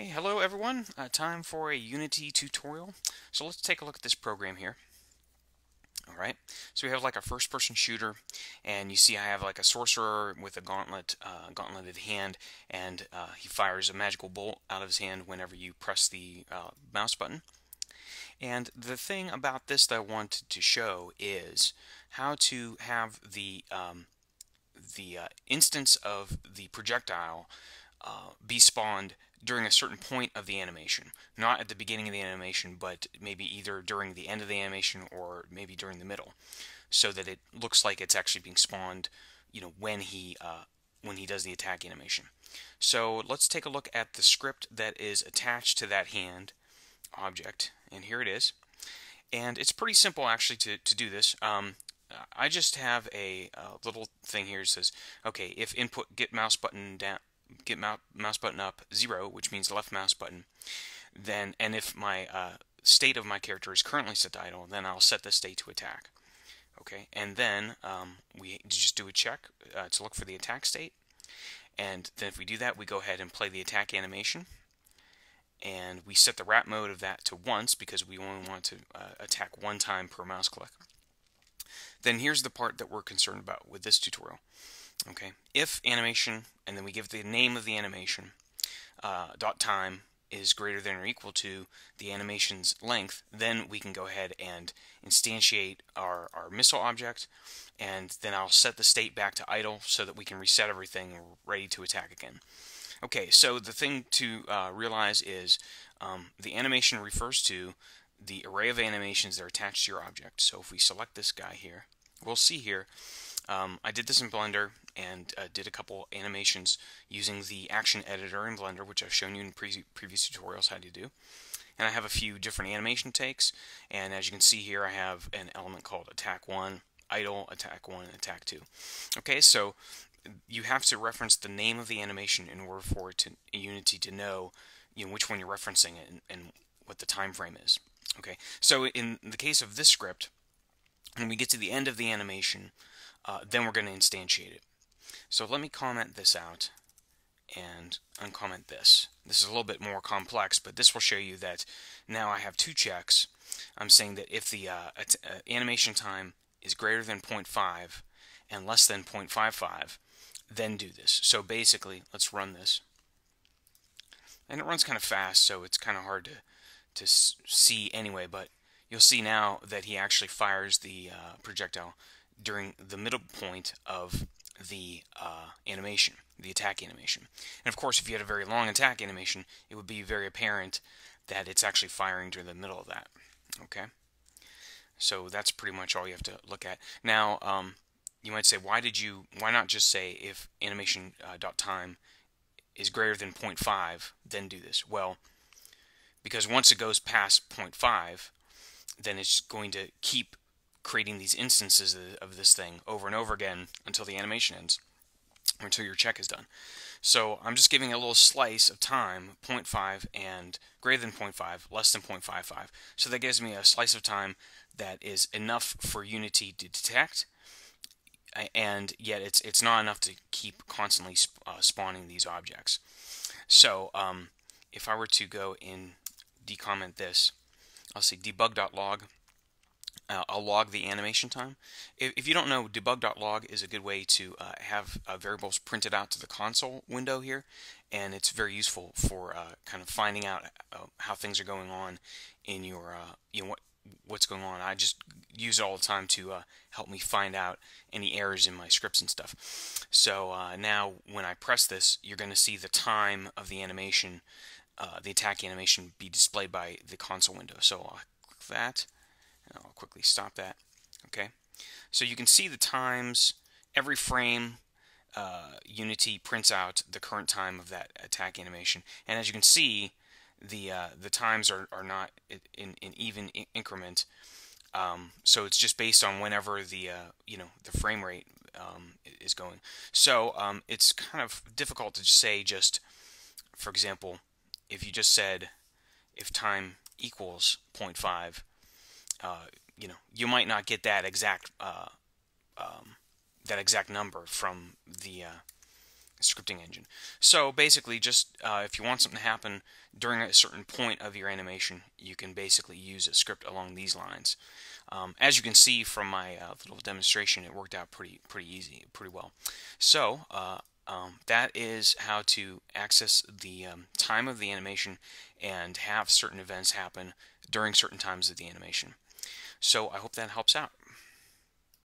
Hey, hello everyone. Uh, time for a Unity tutorial. So let's take a look at this program here. Alright, so we have like a first person shooter and you see I have like a sorcerer with a gauntlet, uh, gauntleted hand and uh, he fires a magical bolt out of his hand whenever you press the uh, mouse button. And the thing about this that I wanted to show is how to have the um, the uh, instance of the projectile uh, be spawned during a certain point of the animation. Not at the beginning of the animation, but maybe either during the end of the animation or maybe during the middle, so that it looks like it's actually being spawned, you know, when he uh, when he does the attack animation. So let's take a look at the script that is attached to that hand object, and here it is. And it's pretty simple actually to, to do this. Um, I just have a, a, little thing here that says, okay, if input get mouse button down get mouse button up zero, which means left mouse button, then and if my uh, state of my character is currently set to idle, then I'll set the state to attack. Okay, and then um, we just do a check uh, to look for the attack state, and then if we do that, we go ahead and play the attack animation, and we set the wrap mode of that to once because we only want to uh, attack one time per mouse click. Then here's the part that we're concerned about with this tutorial. Okay, if animation, and then we give the name of the animation, uh, dot time is greater than or equal to the animation's length, then we can go ahead and instantiate our, our missile object, and then I'll set the state back to idle so that we can reset everything ready to attack again. Okay, so the thing to uh, realize is um, the animation refers to the array of animations that are attached to your object. So if we select this guy here, we'll see here um, I did this in Blender and uh, did a couple animations using the action editor in Blender, which I've shown you in pre previous tutorials how to do. And I have a few different animation takes, and as you can see here, I have an element called attack 1, idle, attack 1, and attack 2. Okay, so you have to reference the name of the animation in order for to Unity to know, you know which one you're referencing and, and what the time frame is. Okay, so in the case of this script, when we get to the end of the animation, uh, then we're going to instantiate it. So let me comment this out and uncomment this. This is a little bit more complex, but this will show you that now I have two checks. I'm saying that if the uh, uh, animation time is greater than 0.5 and less than 0.55, then do this. So basically, let's run this. And it runs kind of fast, so it's kind of hard to, to see anyway, but you'll see now that he actually fires the uh, projectile during the middle point of the uh, animation, the attack animation. And of course, if you had a very long attack animation, it would be very apparent that it's actually firing during the middle of that. Okay? So that's pretty much all you have to look at. Now, um, you might say, why did you, why not just say if animation uh, dot time is greater than 0.5, then do this? Well, because once it goes past 0.5, then it's going to keep creating these instances of this thing over and over again until the animation ends, or until your check is done. So I'm just giving a little slice of time, 0.5 and greater than 0.5, less than 0.55. So that gives me a slice of time that is enough for Unity to detect, and yet it's it's not enough to keep constantly sp uh, spawning these objects. So um, if I were to go in decomment this, I'll say debug.log uh, I'll log the animation time. If, if, you don't know, debug.log is a good way to uh, have uh, variables printed out to the console window here, and it's very useful for uh, kind of finding out uh, how things are going on in your, uh, you know, what what's going on. I just use it all the time to help me find out any errors in my scripts and stuff. So now, when I press this, you're going to see the time of the animation, the attack animation, be displayed by the console window. So I'll click that. I'll quickly stop that. Okay, so you can see the times every frame. Uh, Unity prints out the current time of that attack animation, and as you can see, the uh, the times are, are not in, in even increment. Um, so it's just based on whenever the uh, you know the frame rate um, is going. So um, it's kind of difficult to say just, for example, if you just said if time equals 0.5, uh, you know, you might not get that exact uh, um, that exact number from the uh, scripting engine. So basically, just uh, if you want something to happen during a certain point of your animation, you can basically use a script along these lines. Um, as you can see from my little demonstration, it worked out pretty pretty easy, pretty well. So um, that is how to access the um, time of the animation and have certain events happen during certain times of the animation. So I hope that helps out.